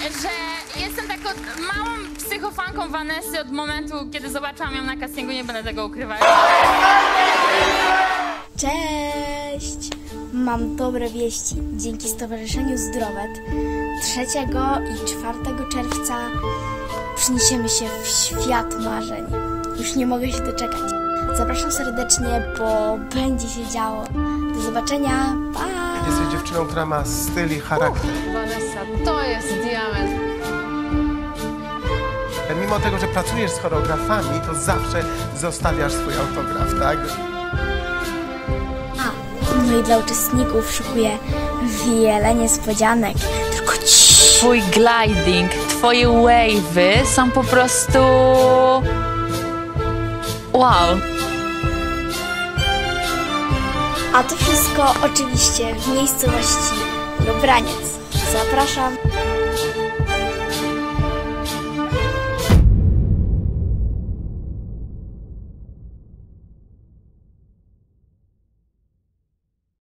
że jestem taką małą psychofanką Vanessy od momentu, kiedy zobaczyłam ją na castingu, nie będę tego ukrywać. Cześć! Mam dobre wieści. Dzięki Stowarzyszeniu Zdrowet 3 i 4 czerwca przeniesiemy się w świat marzeń. Już nie mogę się doczekać. Zapraszam serdecznie, bo będzie się działo. Do zobaczenia. Pa! Jesteś dziewczyną, która ma styl i charakter. Vanessa, to jest diament. Mimo tego, że pracujesz z choreografami, to zawsze zostawiasz swój autograf, tak? A, no i dla uczestników szykuję wiele niespodzianek. Tylko ciii. Twój gliding, twoje wave'y są po prostu... Wow. A to wszystko oczywiście w miejscowości Dobraniec. Zapraszam.